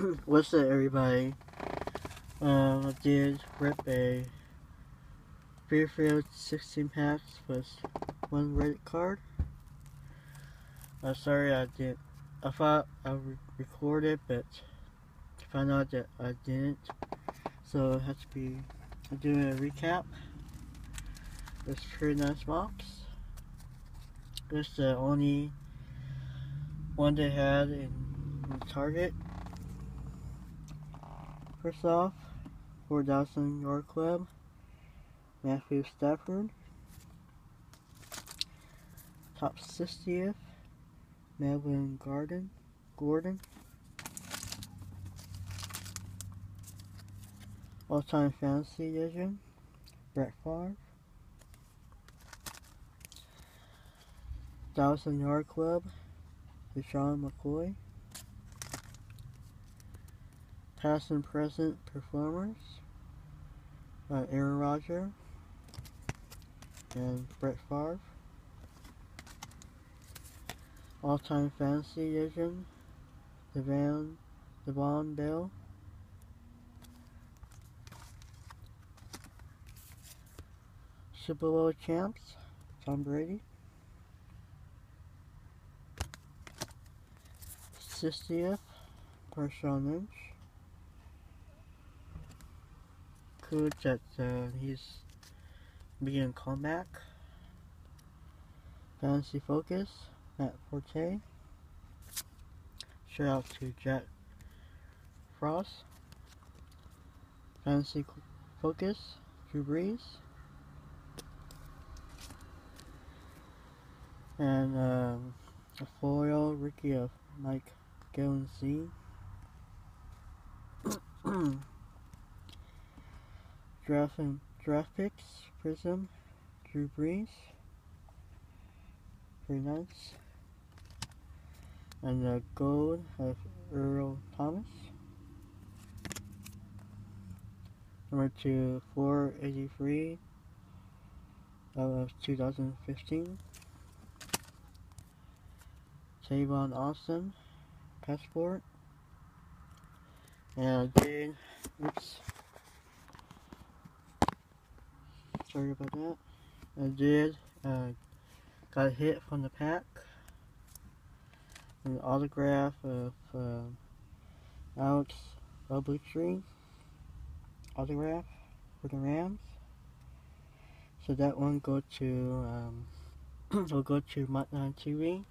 What's up, everybody? Um, I did rip a Fairfield 16 packs one relic card. I'm sorry I did. I thought I re recorded, but found out that I didn't. So it has to be doing a recap. It's pretty nice box. It's the only one they had in, in Target. Off, 4,000 Yard Club, Matthew Stafford. Top 60th, Melvin Garden, Gordon. All-time fantasy legend, Brett Favre. Thousand Yard Club, LeSean McCoy. Past and present performers, uh, Aaron Rodgers and Brett Favre. All-time fantasy legend, Devon, Devon Bell. Super Bowl champs, Tom Brady. 60th, Marshawn Lynch. Cool that uh, he's beginning comeback. Fantasy Focus, Matt Forte. Shout out to Jack Frost. Fantasy Focus, Drew Brees. And um, a foil rookie of Mike Gillislee. draft and draft picks, Prizm, Drew Brees. Very. And the gold of Earl Thomas. Number two, 483 of 2015. Tavon Austin passport. And uh, I did, oops, sorry about that. I did, uh, got a hit from the pack. An autograph of uh, Alec Ogletree autograph for the Rams. So that one go to, um, will go to Mott9 TV.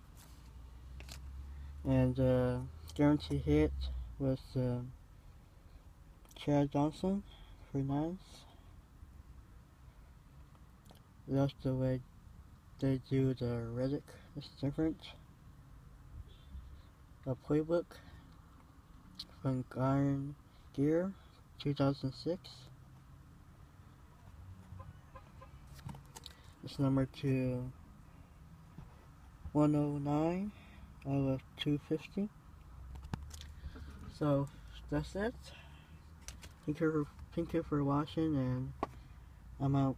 And uh, guarantee hit was uh, Chad Johnson for nice. That's the way they do the relic. It's different. A playbook from Iron Gear 2006. It's number to 109 out of 250. So that's it. Thank you for, thank you for watching and I'm out.